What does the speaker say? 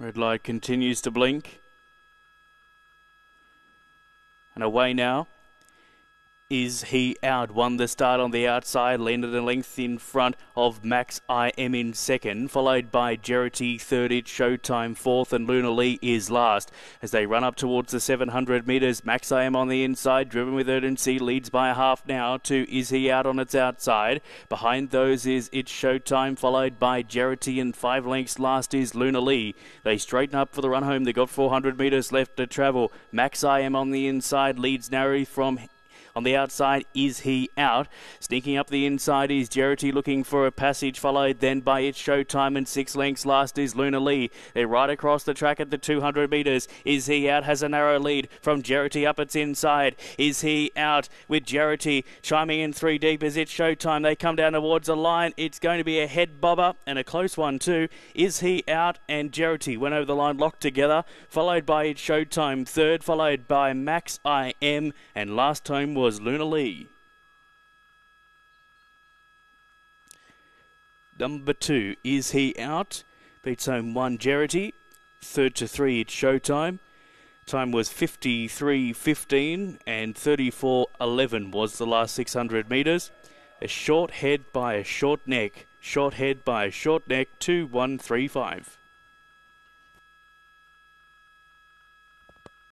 Red light continues to blink. And away now. Is he out? Won the start on the outside, landed a length in front of Max IM in second, followed by Jerity third. It's Showtime fourth, and Luna Lee is last. As they run up towards the 700 metres, Max IM on the inside, driven with urgency, leads by a half now to Is He Out on its outside. Behind those is It's Showtime, followed by Jerity, and five lengths last is Luna Lee. They straighten up for the run home. they've got 400 metres left to travel. Max IM on the inside leads narrowly from on the outside, is he out? Sneaking up the inside is Jerity looking for a passage, followed then by It's Showtime and six lengths. Last is Luna Lee. They're right across the track at the 200 metres. Is he out? Has a narrow lead from Jerity up its inside. Is he out with Jerity chiming in three deep as It's Showtime? They come down towards the line. It's going to be a head bobber and a close one too. Is he out? And Jerity went over the line locked together, followed by It's Showtime third, followed by Max IM, and last time was was Luna Lee. Number two, Is He Out? Beats home one, Jerity. Third to three, it's Showtime. Time was 53.15 and 34.11 was the last 600 metres. A short head by a short neck. Short head by a short neck, 2135.